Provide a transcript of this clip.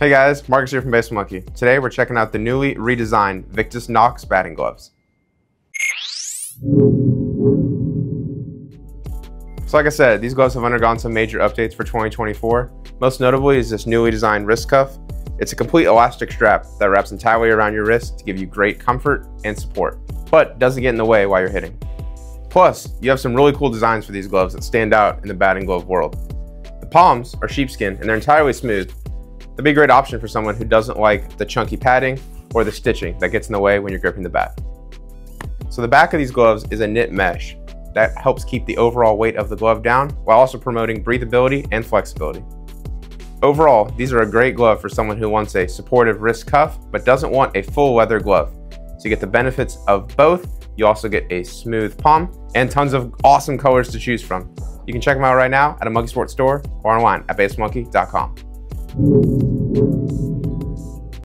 Hey guys, Marcus here from Baseball Monkey. Today we're checking out the newly redesigned Victus Nox batting gloves. So like I said, these gloves have undergone some major updates for 2024. Most notably is this newly designed wrist cuff. It's a complete elastic strap that wraps entirely around your wrist to give you great comfort and support, but doesn't get in the way while you're hitting. Plus, you have some really cool designs for these gloves that stand out in the batting glove world. The palms are sheepskin and they're entirely smooth. They'll be a great option for someone who doesn't like the chunky padding or the stitching that gets in the way when you're gripping the bat. So the back of these gloves is a knit mesh that helps keep the overall weight of the glove down while also promoting breathability and flexibility. Overall, these are a great glove for someone who wants a supportive wrist cuff but doesn't want a full leather glove. So you get the benefits of both. You also get a smooth palm and tons of awesome colors to choose from. You can check them out right now at a Monkey Sports store or online at baseballmonkey.com. Thank you.